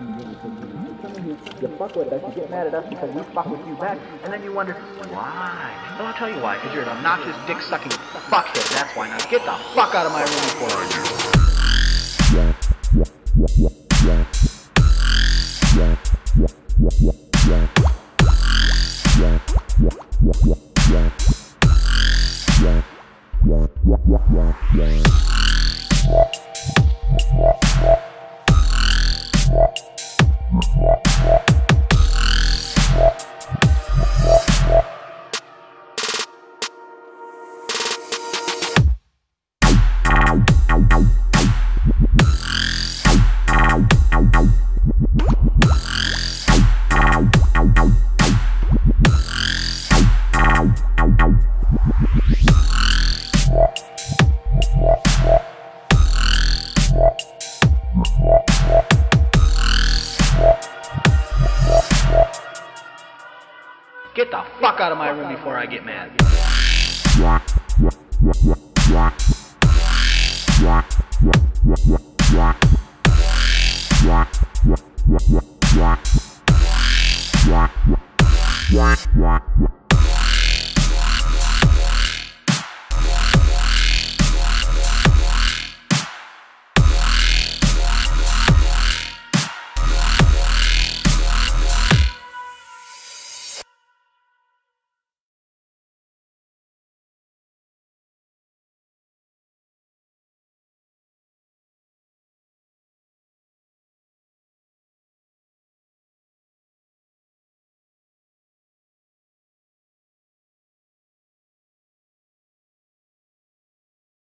You fuck with us, you get mad at us because we fuck with you back, and then you wonder, why? Well, I'll tell you why, because you're an obnoxious, dick-sucking fuckhead, that's why. Now get the fuck out of my room before I do. Get the fuck out of my room before I get mad. Wah.